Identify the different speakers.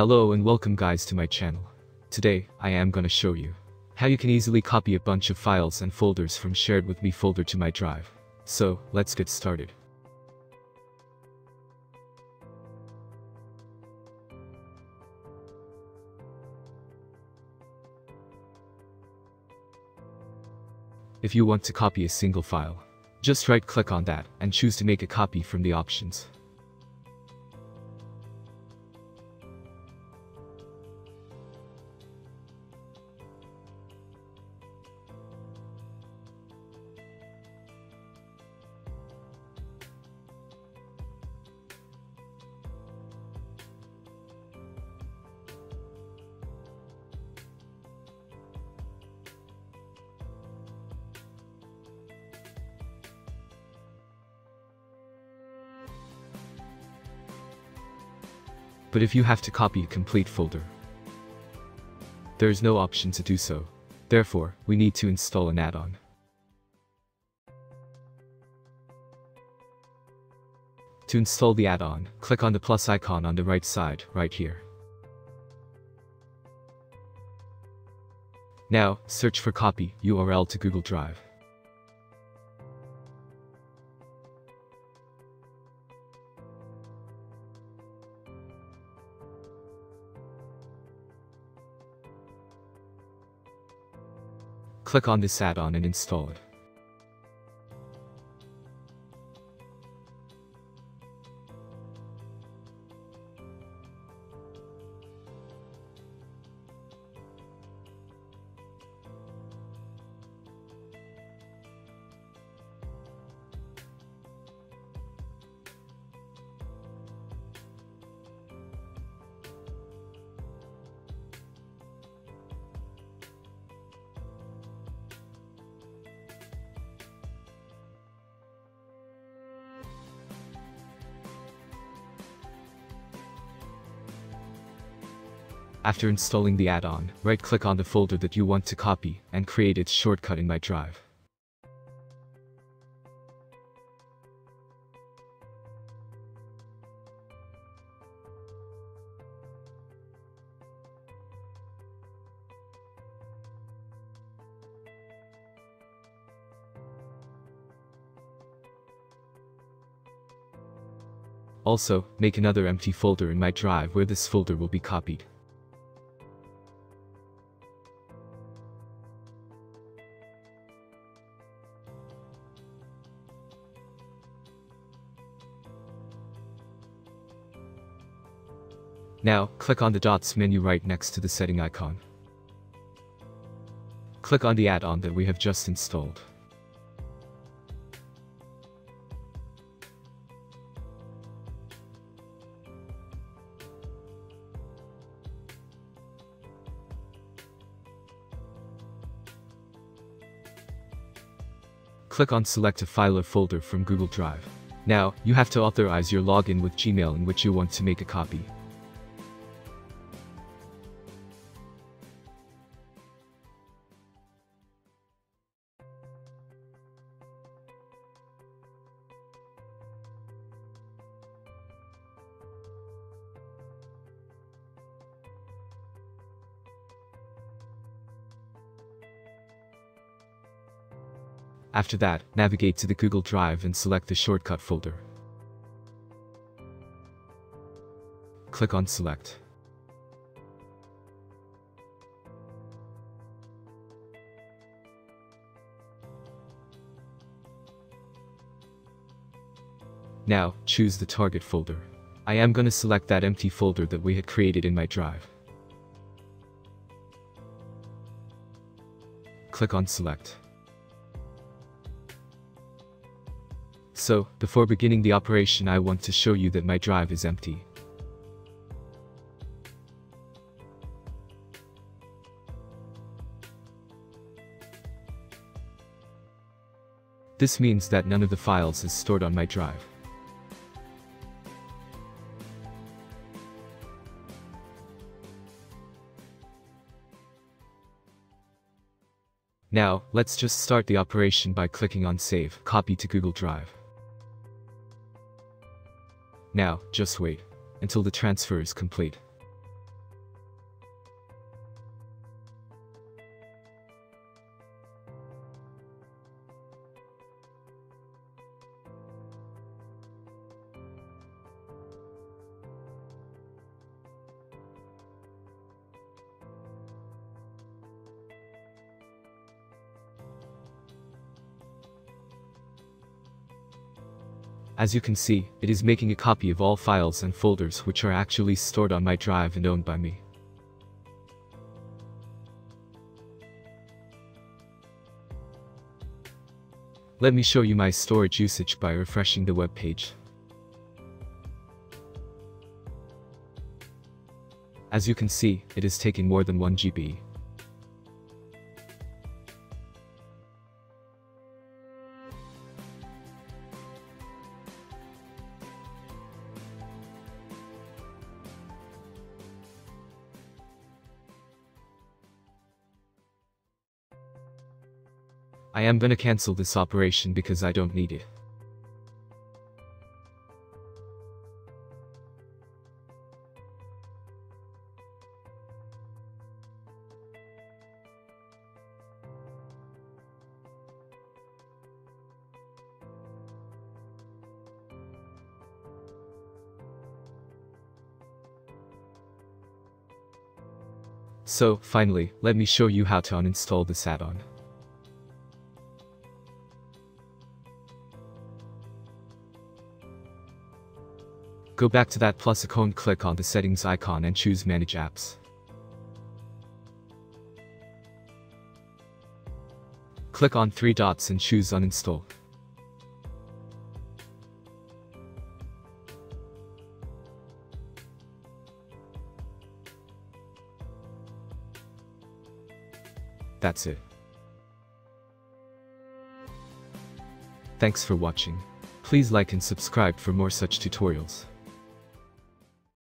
Speaker 1: Hello and welcome guys to my channel. Today, I am gonna show you how you can easily copy a bunch of files and folders from shared with me folder to my drive. So, let's get started. If you want to copy a single file, just right click on that and choose to make a copy from the options. But if you have to copy a complete folder, there is no option to do so. Therefore, we need to install an add-on. To install the add-on, click on the plus icon on the right side, right here. Now, search for copy URL to Google Drive. Click on this add-on and install it. After installing the add-on, right-click on the folder that you want to copy and create its shortcut in my drive. Also, make another empty folder in my drive where this folder will be copied. Now, click on the dots menu right next to the setting icon. Click on the add-on that we have just installed. Click on select a file or folder from Google Drive. Now, you have to authorize your login with Gmail in which you want to make a copy. After that, navigate to the Google Drive and select the shortcut folder. Click on Select. Now, choose the target folder. I am gonna select that empty folder that we had created in my drive. Click on Select. So, before beginning the operation I want to show you that my drive is empty. This means that none of the files is stored on my drive. Now, let's just start the operation by clicking on Save, Copy to Google Drive. Now, just wait until the transfer is complete. As you can see, it is making a copy of all files and folders which are actually stored on my drive and owned by me. Let me show you my storage usage by refreshing the web page. As you can see, it is taking more than 1 GB. I am gonna cancel this operation because I don't need it. So, finally, let me show you how to uninstall this add-on. Go back to that plus icon click on the settings icon and choose manage apps. Click on three dots and choose uninstall. That's it. Thanks for watching. Please like and subscribe for more such tutorials.